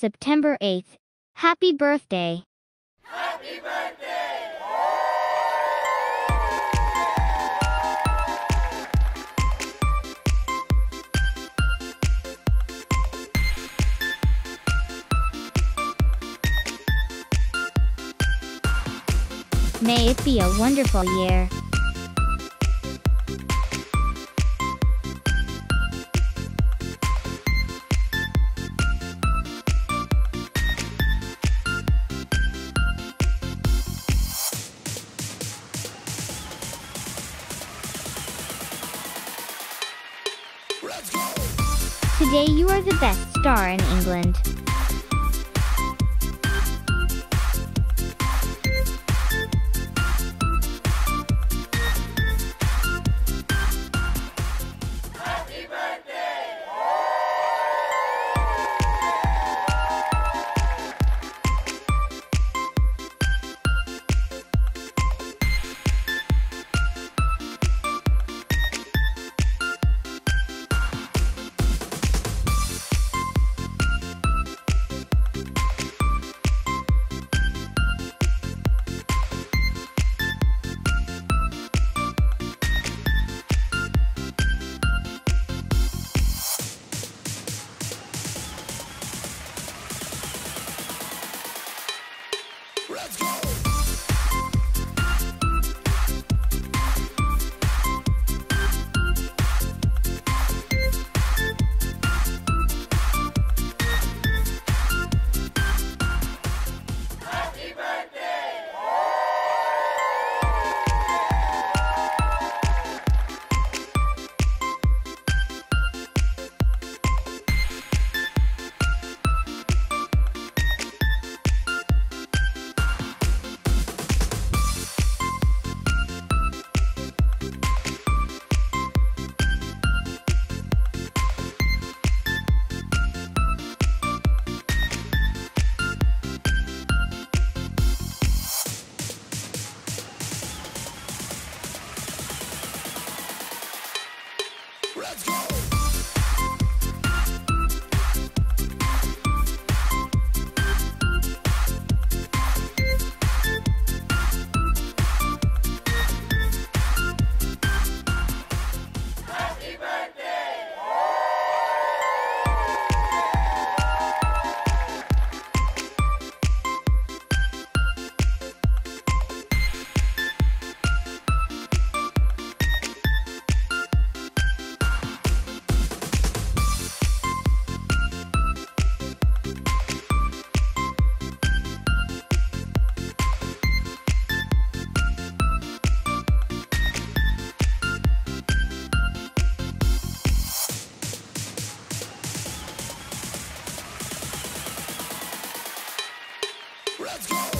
September 8th. Happy birthday. Happy birthday! May it be a wonderful year. Today you are the best star in England. Let's go!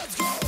Let's go.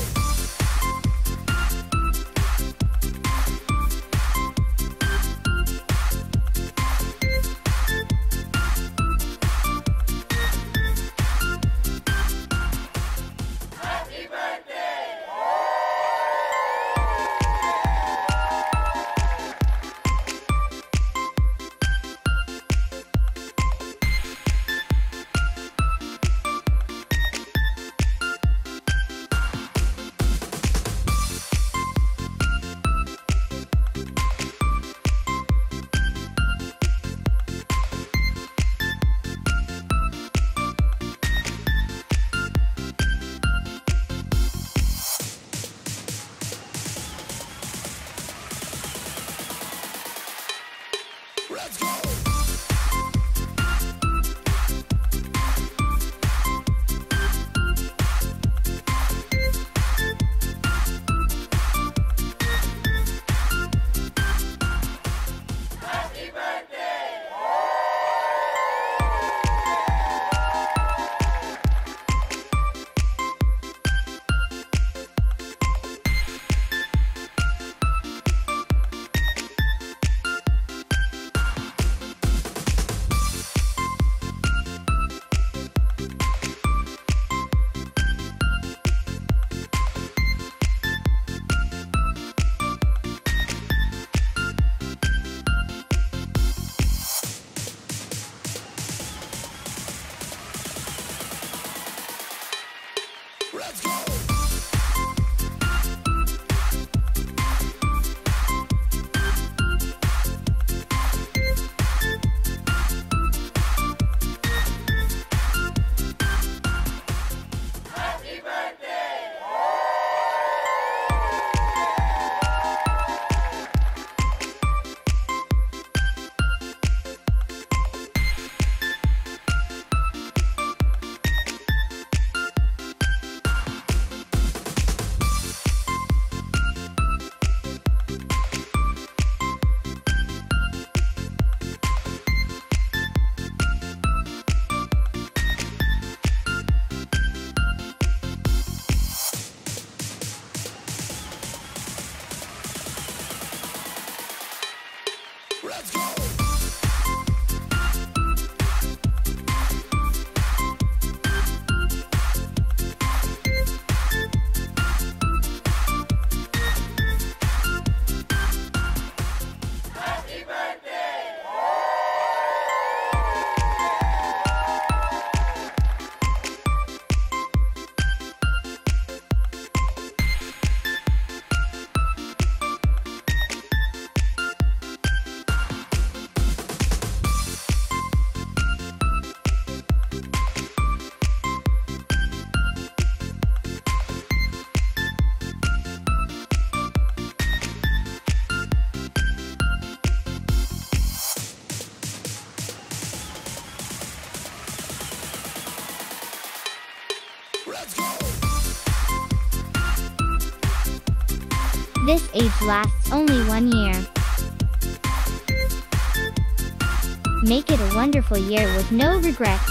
This age lasts only one year. Make it a wonderful year with no regrets.